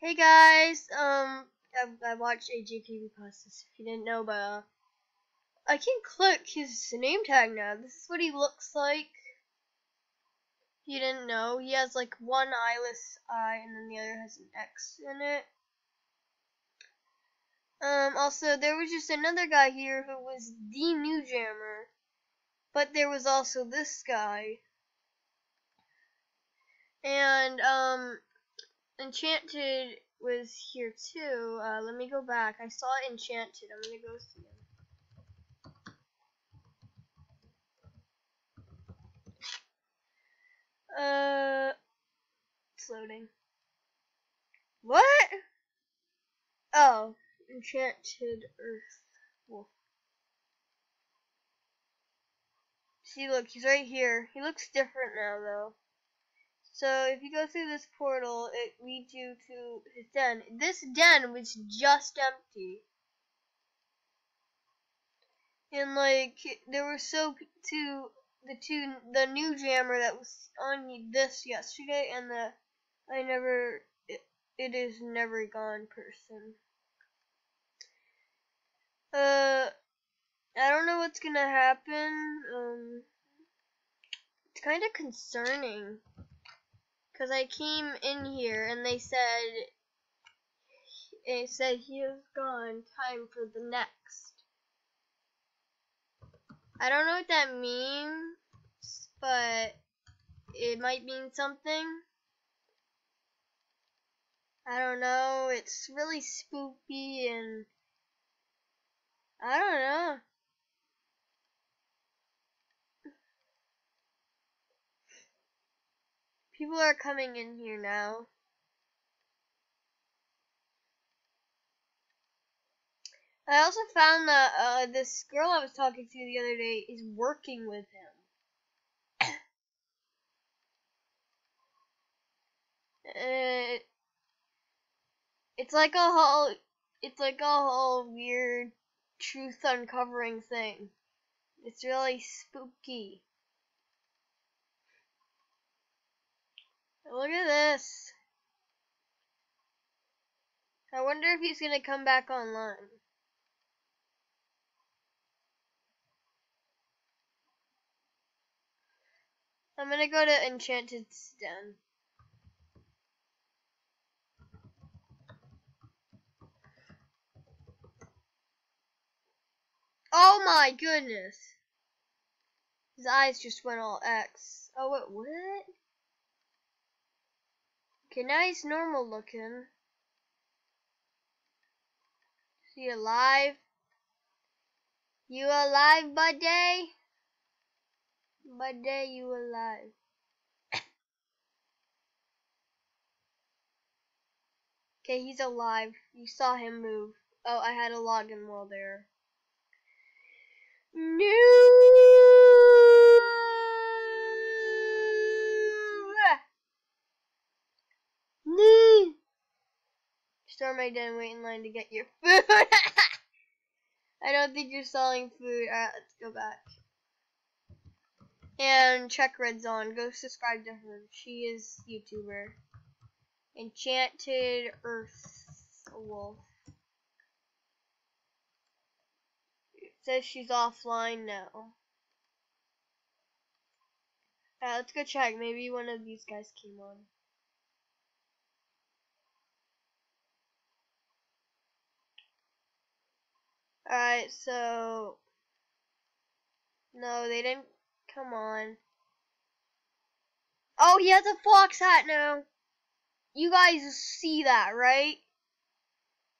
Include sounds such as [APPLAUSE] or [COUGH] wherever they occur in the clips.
Hey guys, um, I, I watched AJKB classes if you didn't know, but uh, I can click his name tag now. This is what he looks like. If you didn't know, he has like one eyeless eye and then the other has an X in it. Um, also, there was just another guy here who was the new jammer, but there was also this guy. And, um, Enchanted was here too. Uh, let me go back. I saw Enchanted. I'm gonna go see him. Uh, it's loading. What? Oh, Enchanted Earth Wolf. See, look, he's right here. He looks different now, though. So if you go through this portal, it leads you to his den. This den was just empty. And like there were so two the two the new jammer that was on this yesterday and the I never it, it is never gone person. Uh I don't know what's gonna happen. Um it's kind of concerning. Because I came in here and they said, it said he is gone, time for the next. I don't know what that means, but it might mean something. I don't know, it's really spooky and I don't know. People are coming in here now. I also found that uh, this girl I was talking to the other day is working with him. [COUGHS] uh, it's like a whole, it's like a whole weird truth uncovering thing. It's really spooky. Look at this. I wonder if he's going to come back online. I'm going to go to Enchanted Den. Oh my goodness. His eyes just went all X. Oh, what? What? Okay, now he's normal looking. Is he alive? You alive, buddy? Buddy, you alive? okay, he's alive. You saw him move. Oh, I had a login while there. No! Store my den, wait in line to get your food. [LAUGHS] I don't think you're selling food. Alright, let's go back. And check Red Zone. Go subscribe to her. She is YouTuber. Enchanted Earth Wolf. It says she's offline now. Alright, let's go check. Maybe one of these guys came on. Alright, so... No, they didn't come on. Oh, he has a fox hat now. You guys see that, right?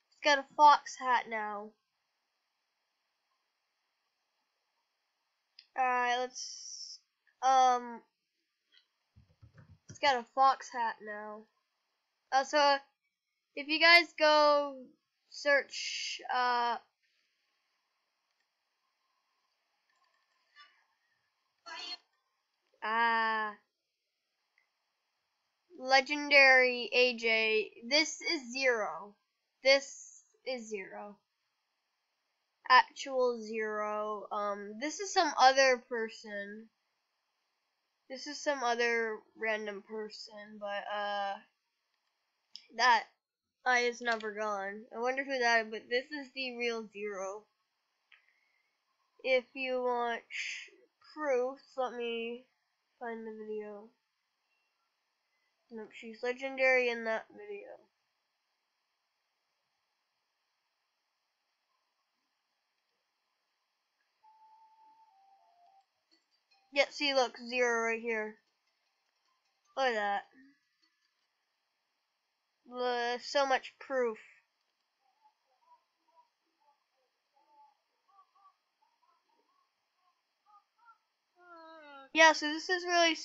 He's got a fox hat now. Alright, let's... Um... He's got a fox hat now. Uh, so, if you guys go search, uh... Legendary AJ. This is zero. This is zero. Actual zero. Um, this is some other person. This is some other random person, but, uh, that eye is never gone. I wonder who that is, but this is the real zero. If you want proofs, let me find the video. Nope, she's legendary in that video. Yeah, see, look, zero right here. Look at that. Uh, so much proof. Yeah, so this is really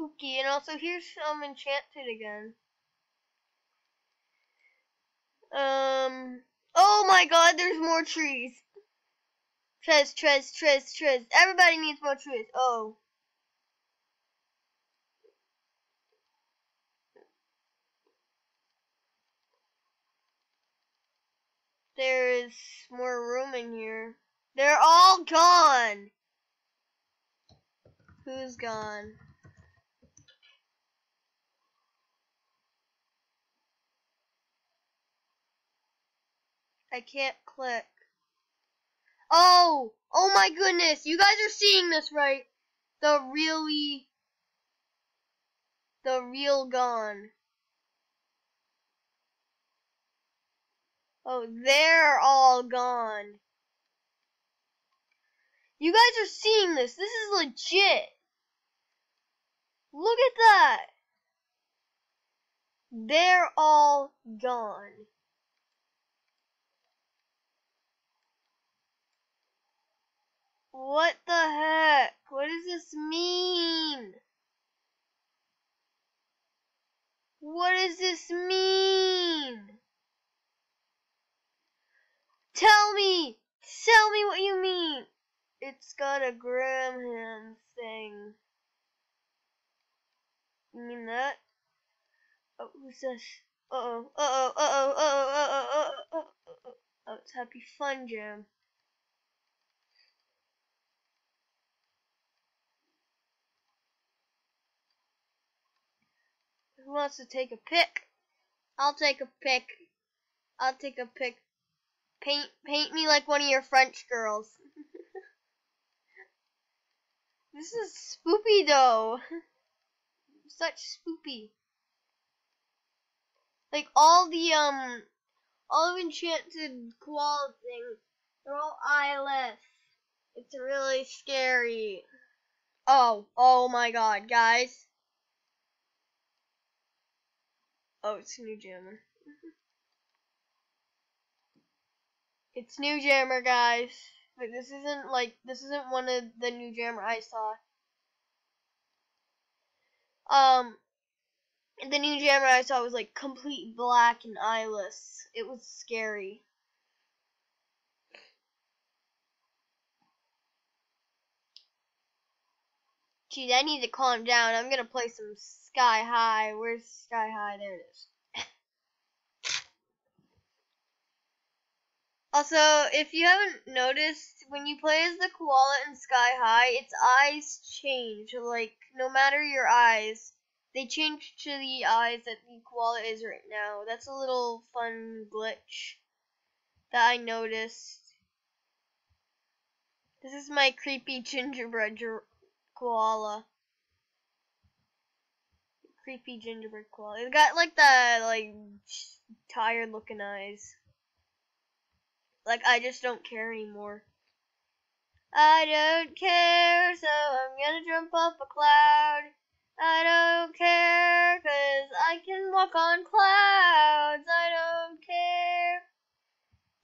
spooky, and also here's um Enchanted again. Um. Oh my God! There's more trees. Trez, trez, trez, trez. Everybody needs more trees. Oh. There's more room in here. They're all gone. Who's gone? I can't click. Oh! Oh my goodness! You guys are seeing this right. The really... The real gone. Oh, they're all gone. You guys are seeing this. This is legit. Look at that. They're all gone. What the heck? What does this mean? What does this mean? Tell me! Tell me what you mean! It's got a Graham thing. You mean that? Oh, who's this? Uh-oh, uh-oh, uh-oh, uh-oh, uh-oh, uh-oh, uh-oh. Oh, it's Happy Fun Jam. Who wants to take a pic? I'll take a pic. I'll take a pic. Paint paint me like one of your French girls. [LAUGHS] this is spoopy though. [LAUGHS] Such spoopy. Like all the um all of enchanted koala things, they're all eyeless. It's really scary. Oh, oh my god, guys. Oh, it's New Jammer. [LAUGHS] it's New Jammer, guys. But this isn't like this isn't one of the New Jammer I saw. Um, the New Jammer I saw was like complete black and eyeless. It was scary. Geez, I need to calm down. I'm gonna play some Sky High. Where's Sky High? There it is. [LAUGHS] also, if you haven't noticed, when you play as the koala in Sky High, its eyes change. Like, no matter your eyes, they change to the eyes that the koala is right now. That's a little fun glitch that I noticed. This is my creepy gingerbread koala. Creepy gingerbread koala. It's got like the like tired looking eyes. Like I just don't care anymore. I don't care, so I'm gonna jump off a cloud. I don't care, cause I can walk on clouds. I don't care.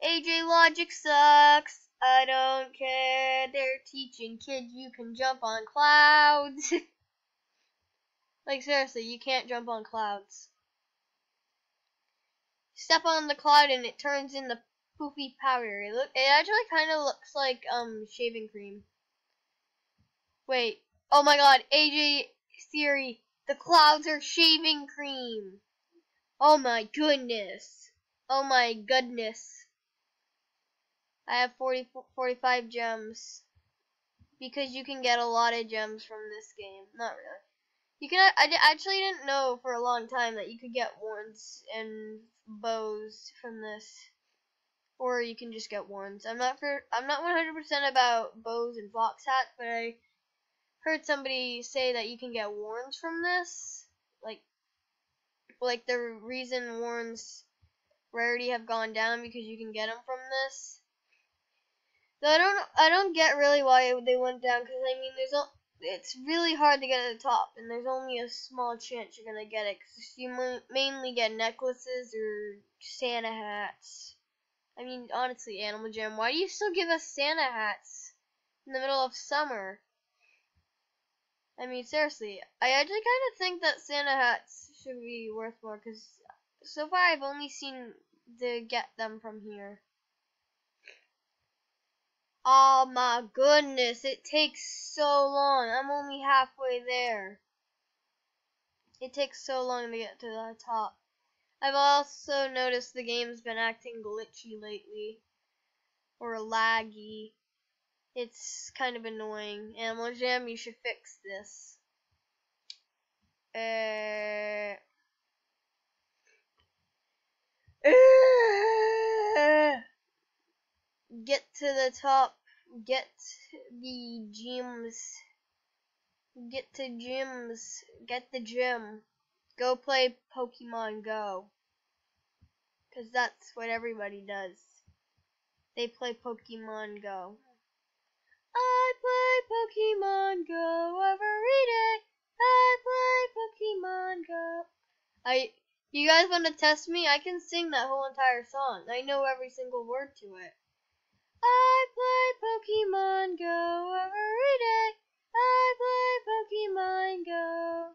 AJ Logic sucks. I don't care. They're teaching kids you can jump on clouds. [LAUGHS] like seriously, you can't jump on clouds. Step on the cloud and it turns into poofy powder. It look it actually kind of looks like um shaving cream. Wait. Oh my god, AJ Siri, the clouds are shaving cream. Oh my goodness. Oh my goodness. I have 40, 45 gems. Because you can get a lot of gems from this game. Not really. You can. I, actually didn't know for a long time that you could get worns and bows from this, or you can just get worns. I'm not for. I'm not 100% about bows and fox hats, but I heard somebody say that you can get worns from this, like, like the reason worns rarity have gone down because you can get them from this. Though I don't. I don't get really why they went down because I mean, there's a it's really hard to get at the top, and there's only a small chance you're gonna get it because you mainly get necklaces or Santa hats. I mean, honestly, Animal Jam, why do you still give us Santa hats in the middle of summer? I mean, seriously, I actually kind of think that Santa hats should be worth more because so far I've only seen to get them from here. Oh my goodness, it takes so long. I'm only halfway there. It takes so long to get to the top. I've also noticed the game's been acting glitchy lately. Or laggy. It's kind of annoying. Animal Jam, you should fix this. Uh... Uh, get to the top, get the gyms, get to gyms, get the gym, go play Pokemon Go. Because that's what everybody does. They play Pokemon Go. I play Pokemon Go every day. I play Pokemon Go. I, you guys want to test me? I can sing that whole entire song. I know every single word to it. I play Pokemon Go every day. I play Pokemon Go.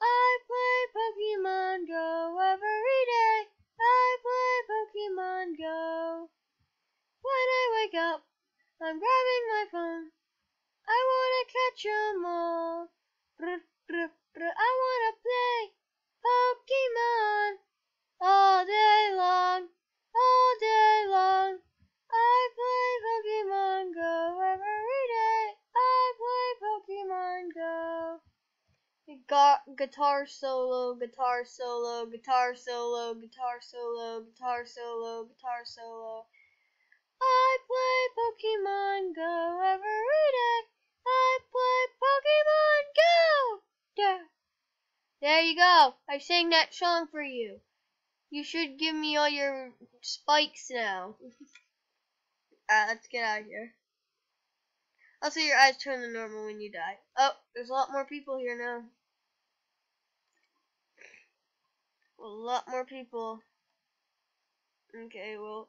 I play Pokemon Go every day. I play Pokemon Go. When I wake up, I'm grabbing my phone. I wanna catch 'em all. I wanna play Pokemon all day long, guitar solo, guitar solo, guitar solo, guitar solo, guitar solo, guitar solo. I play Pokemon Go every day. I play Pokemon Go. Yeah. There you go. I sang that song for you. You should give me all your spikes now. uh, let's get out of here. Also, your eyes turn to normal when you die. Oh, there's a lot more people here now. A lot more people. Okay, well.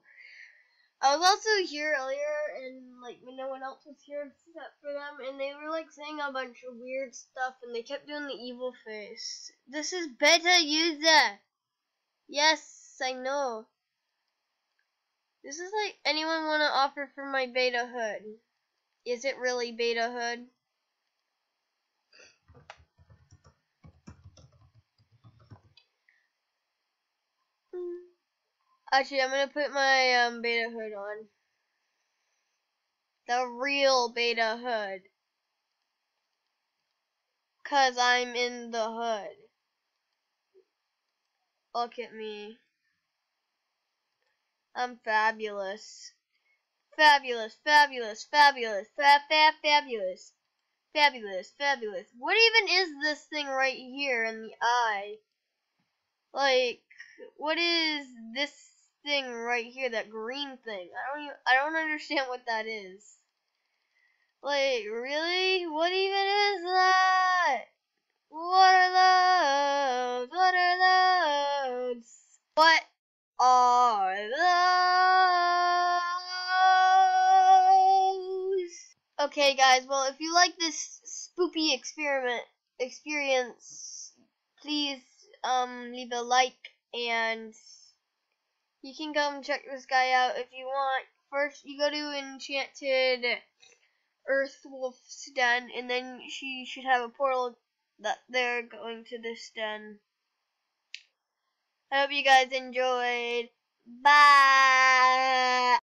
I was also here earlier, and like no one else was here except for them, and they were like saying a bunch of weird stuff, and they kept doing the evil face. This is beta user. Yes, I know. This is like anyone want to offer for my beta hood? Is it really beta hood? Actually, I'm gonna put my um, beta hood on. The real beta hood. Cause I'm in the hood. Look at me. I'm fabulous. Fabulous, fabulous, fabulous, fab, fab, fabulous. Fabulous, fabulous. What even is this thing right here in the eye? Like, what is this thing right here, that green thing. I don't even, I don't understand what that is. Like, really? What even is that? What are those? What are those? What are those? Okay, guys, well, if you like this spoopy experiment experience, please um leave a like and you can come check this guy out if you want. First, you go to Enchanted Earth Wolf's den, and then she should have a portal that they're going to this den. I hope you guys enjoyed. Bye!